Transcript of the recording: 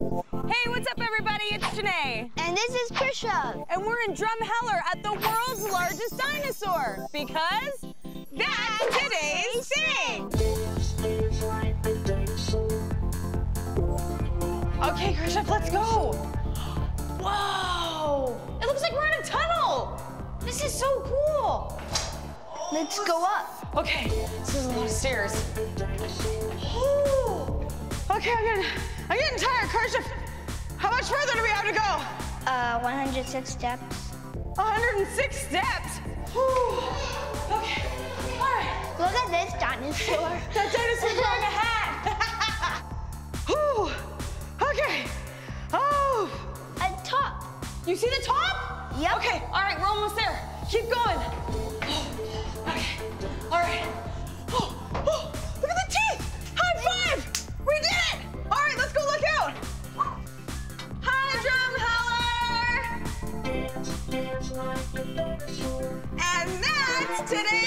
Hey, what's up, everybody? It's Janae. And this is Krisha. And we're in Drumheller at the world's largest dinosaur because that's today's thing. Okay, Krisha, let's go. Whoa! It looks like we're in a tunnel. This is so cool. Let's go up. Okay, this is a lot of stairs. Ooh. Okay, I'm getting, I'm getting tired, Krisha. How much further do we have to go? Uh, 106 steps. 106 steps. Whew. Okay, all right. Look at this dinosaur. That dinosaur's wearing a hat. Whew. Okay. Oh. At top. You see the top? Yep. Okay, all right, we're almost there. Keep going. And that's today's